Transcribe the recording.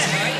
Yes.